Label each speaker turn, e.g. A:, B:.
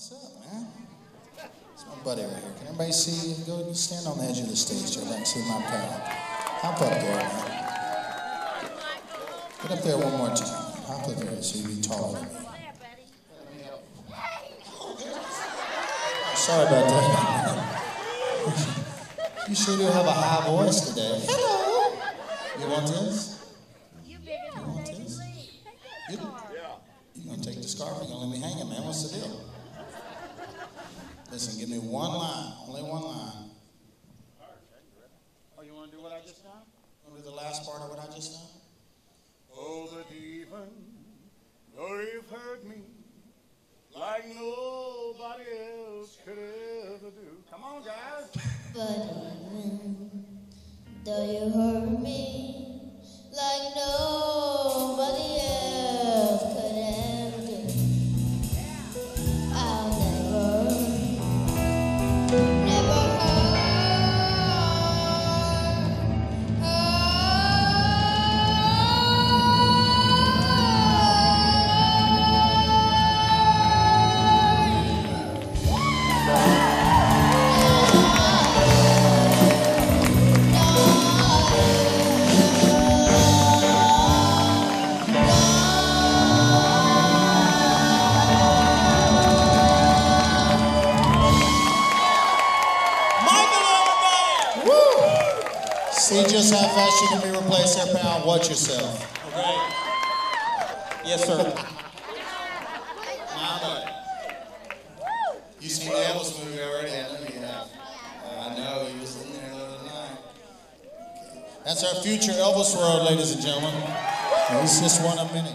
A: What's up, man? It's my buddy right here. Can everybody see? Go stand on the edge of the stage so everybody can see my pal. Hop up there, man. Get up there one more time. Hop up there so you be taller than me. Sorry about that. you sure do have a high voice today. Hello. You want this? You want this? You, you gonna take the scarf? You gonna let me hang it, man? What's the deal? Listen, give me one line, only one line.
B: Oh, you want to do what I just done?
A: Want to do the last part of what I just done?
B: Oh, but even though you've hurt me like nobody else could ever do. Come on, guys.
C: But even though you hurt me never hurt,
A: See just how fast you can be replaced there, pal. Watch yourself.
B: Okay. Yes, sir.
A: Buddy. You seen the Elvis movie already? I know you have. I know, you was in there the other night. That's our future Elvis world, ladies and gentlemen. He's just one a minute.